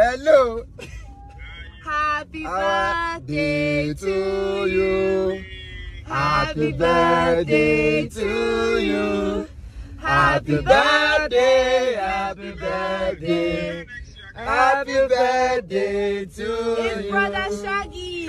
Hello. Happy Birthday to you. Happy birthday to you. Happy birthday, happy birthday. Happy birthday to His you. brother Shaggy.